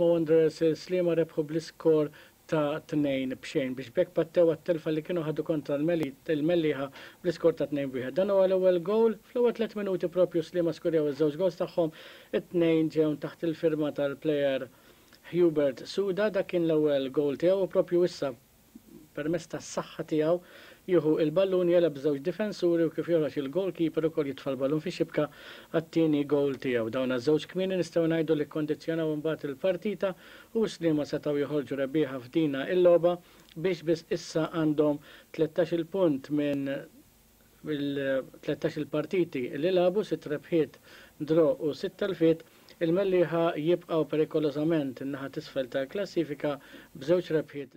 Malmö Wanderers il-Sliema rebħu bl-iskor ta' 2 b'xejn biex b'hekk battew għat-telfa li kienu ħadu kontra l-Mellieħa bl-iskor ta' 2 b'wieħed. Dan huwa l-ewwel gowl fl-ewwel tliet minuti proprju Sliema skurjaw iż-żewġ gowls tagħhom, it-tnejn ġewn taħt il-firma tal-plejer Hubert Suda, dak kien l-ewwel gowl tiegħu u proprju issa, permezz tas-saħħa tiegħu jieħu l-ballun, jegħleb żewġ difensuri u kif joħroġ il-goalkeeper ukoll jitfa' l-ballun fix-xibka għat-tieni goal tiegħu. Dawn ż-żewġ kmieni nistgħu ngħidu li kkondizzjonaw imbagħad il-partita u s-Sliema setgħu joħorġu rebbieħa f'dina il-logħba biex biss issa għandhom tlettax-il punt minn tlettax-il partiti li lagħbu, sitt rebħiet, draw u sitt telfiet. Il-Mellieħa jibqgħu perikolożament in-naħa t'isfel tal-klassifika b'żewġ rebħiet,